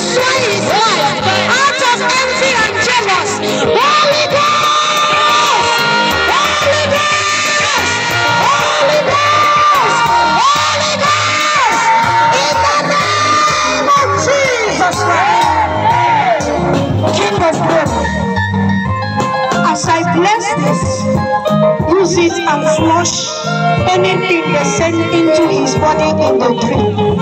destroy his life out of envy and jealous. Holy Ghost! Holy Ghost! Holy Ghost! Holy Ghost! In the name of Jesus Christ. King of glory. As I bless this, use it and flush anything they send into his body in the dream.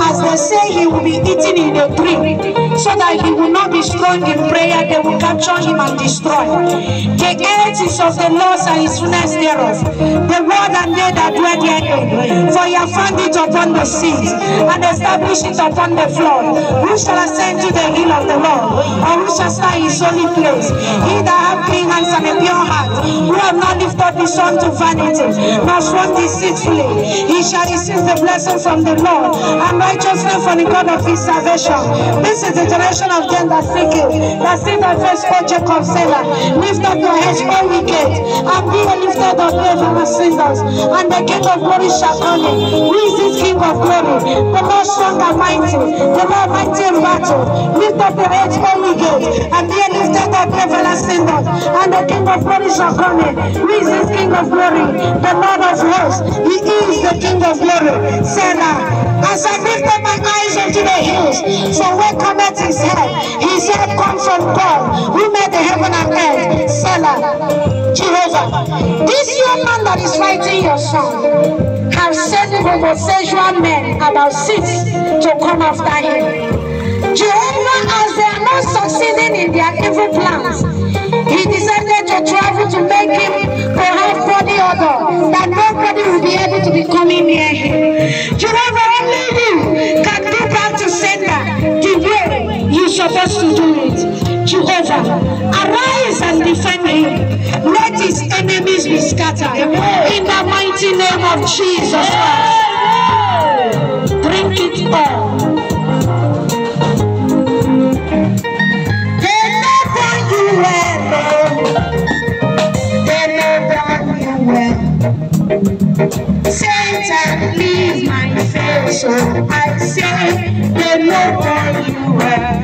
As they say he will be eaten in the dream, so that he will not be strong in prayer, they will capture him and destroy. The earth is of the Lord and his fullness thereof, the world and they that dwell therein. For he hath found it upon the seas, and established it upon the flood. Who shall ascend to the hill of the Lord, or who shall stand in holy place? He that hands and a pure heart, who have not lifted his son to vanity, nor sworn deceitfully, he shall receive the blessing from the Lord, and righteousness from the God of his salvation. This is the generation of them that seek it, that seek the face, O Jacob, Selah. Lift up your heads, O wicked, and be lifted up, the sinners, and the King of glory shall come in. Who is this King of glory? The Lord strong and mighty, the Lord mighty in battle. Lift up your heads, O wicked, and be lifted up, everlasting God, and the King of glory shall come in. Who is this King of glory? The Lord of hosts. He is the King of glory. Selah. As I lift up my eyes unto the hills, from where cometh his help? His help comes from God, who made the heaven and earth. Selah. Jehovah. This young man that is fighting your son has sent homosexual men about six to come after him. Jehovah, as they are not succeeding in their evil plans, coming near him. Jehovah, only you can do back to the way you're supposed to do it. Jehovah, arise and defend him. Let his enemies be scattered. In the mighty name of Jesus Christ. Drink it all. So I say, they. They never you well,